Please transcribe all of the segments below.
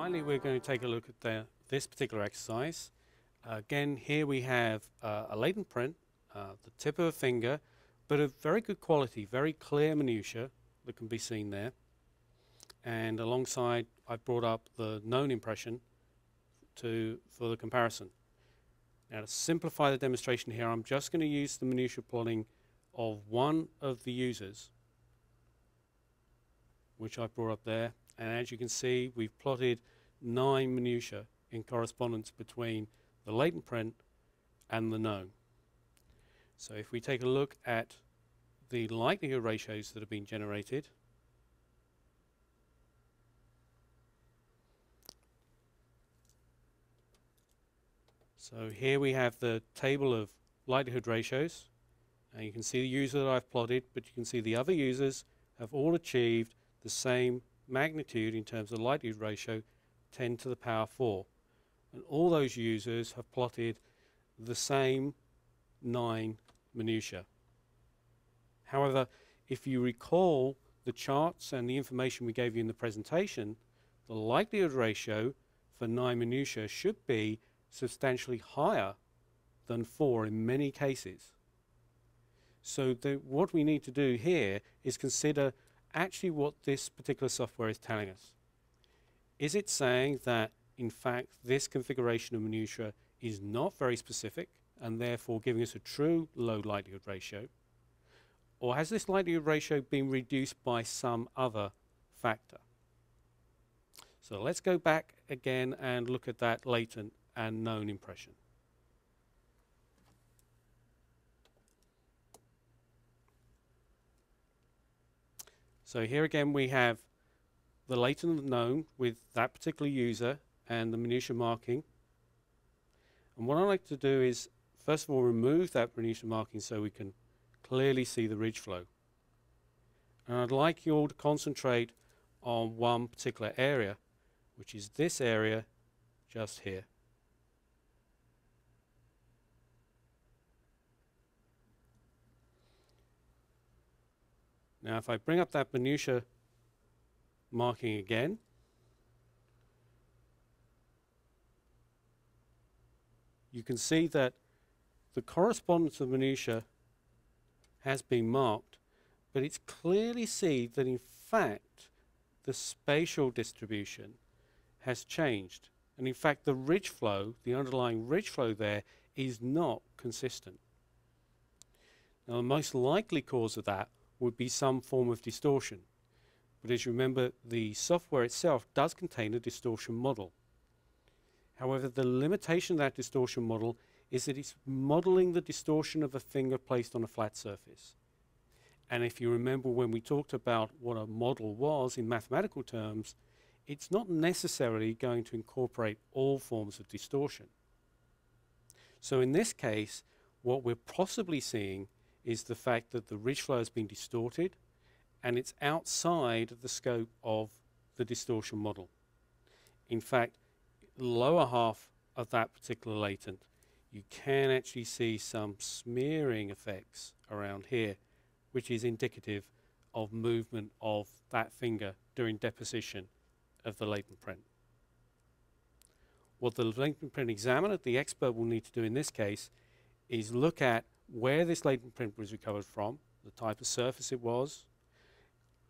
Finally, we're going to take a look at the, this particular exercise. Uh, again, here we have uh, a latent print, uh, the tip of a finger, but of very good quality, very clear minutiae that can be seen there. And alongside, I've brought up the known impression to, for the comparison. Now to simplify the demonstration here, I'm just going to use the minutiae plotting of one of the users, which I brought up there. And as you can see, we've plotted nine minutiae in correspondence between the latent print and the known. So if we take a look at the likelihood ratios that have been generated, So here we have the table of likelihood ratios. And you can see the user that I've plotted, but you can see the other users have all achieved the same magnitude in terms of likelihood ratio, 10 to the power 4. And all those users have plotted the same 9 minutiae. However, if you recall the charts and the information we gave you in the presentation, the likelihood ratio for 9 minutiae should be substantially higher than 4 in many cases. So the, what we need to do here is consider actually what this particular software is telling us. Is it saying that, in fact, this configuration of minutiae is not very specific and therefore giving us a true low likelihood ratio? Or has this likelihood ratio been reduced by some other factor? So let's go back again and look at that latent and known impression. So here again we have the latent known with that particular user and the minutia marking. And what I like to do is first of all remove that minutia marking so we can clearly see the ridge flow. And I'd like you all to concentrate on one particular area, which is this area just here. Now if I bring up that minutia marking again, you can see that the correspondence of minutia has been marked, but it's clearly seen that in fact the spatial distribution has changed. And in fact the ridge flow, the underlying ridge flow there, is not consistent. Now the most likely cause of that would be some form of distortion. But as you remember, the software itself does contain a distortion model. However, the limitation of that distortion model is that it's modeling the distortion of a finger placed on a flat surface. And if you remember when we talked about what a model was in mathematical terms, it's not necessarily going to incorporate all forms of distortion. So in this case, what we're possibly seeing is the fact that the ridge flow has been distorted and it's outside the scope of the distortion model. In fact, lower half of that particular latent, you can actually see some smearing effects around here, which is indicative of movement of that finger during deposition of the latent print. What the latent print examiner, the expert, will need to do in this case is look at where this latent print was recovered from, the type of surface it was,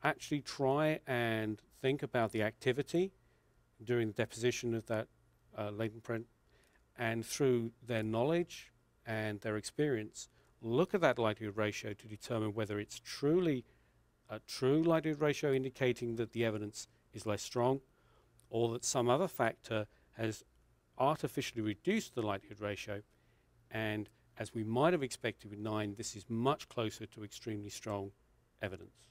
actually try and think about the activity during the deposition of that uh, latent print, and through their knowledge and their experience, look at that likelihood ratio to determine whether it's truly a true likelihood ratio indicating that the evidence is less strong, or that some other factor has artificially reduced the likelihood ratio and as we might have expected with 9, this is much closer to extremely strong evidence.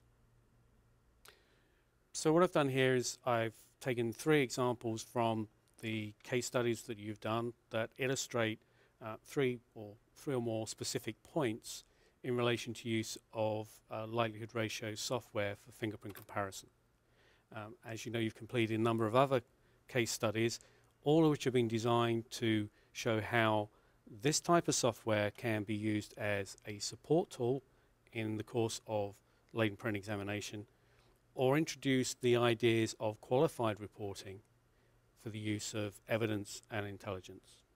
So what I've done here is I've taken three examples from the case studies that you've done that illustrate uh, three or three or more specific points in relation to use of uh, likelihood ratio software for fingerprint comparison. Um, as you know, you've completed a number of other case studies, all of which have been designed to show how this type of software can be used as a support tool in the course of latent print examination or introduce the ideas of qualified reporting for the use of evidence and intelligence.